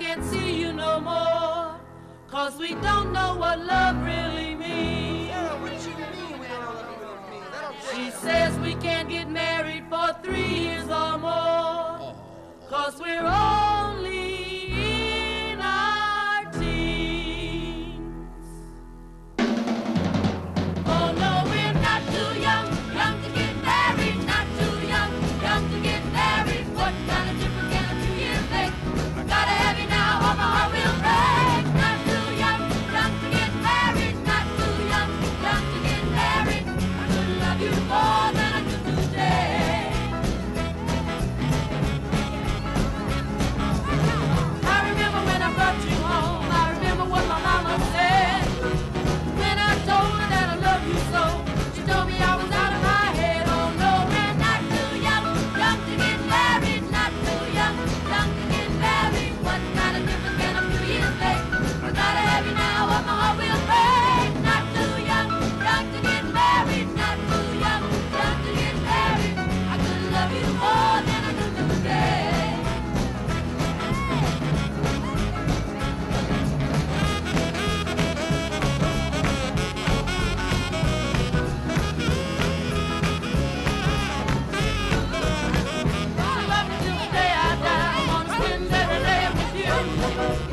can't see you no more. Cause we don't know what love really means. Yeah, what do you mean we don't know what love means? She says we can't get married for three years or more. Cause we're Thank you.